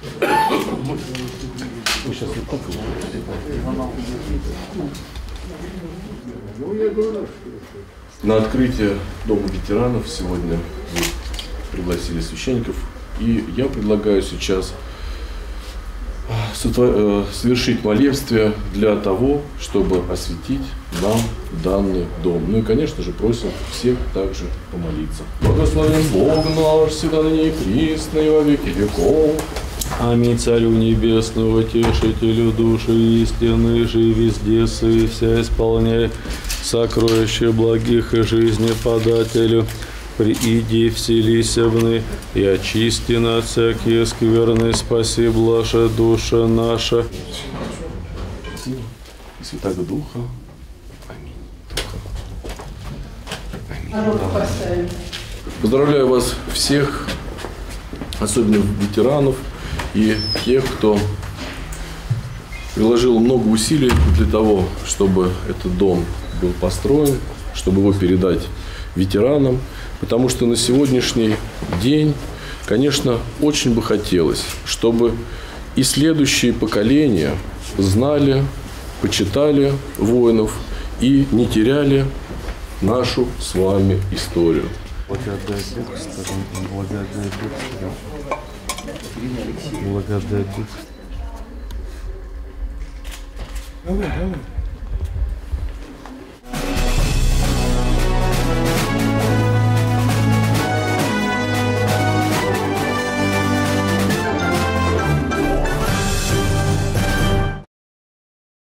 Вы сейчас вот так На открытие Дома ветеранов сегодня пригласили священников. И я предлагаю сейчас э, э, совершить молебствие для того, чтобы осветить нам данный дом. Ну и, конечно же, просим всех также помолиться. Благословен Бог наш, всегда на ней присно и веки веков. Аминь, Царю Небесного, Тешителю души истины, живи везде, и вся исполняй сокровища благих и жизни подателю. Прииди, вселися вны, и очисти на всякие скверны, спаси, блаже душа наша. И Святого Духа. Аминь. Поздравляю вас всех, особенно ветеранов и тех, кто приложил много усилий для того, чтобы этот дом был построен, чтобы его передать ветеранам, потому что на сегодняшний день, конечно, очень бы хотелось, чтобы и следующие поколения знали, почитали воинов и не теряли нашу с вами историю. Благодай Дух, сторон, благодай Дух. Давай, давай.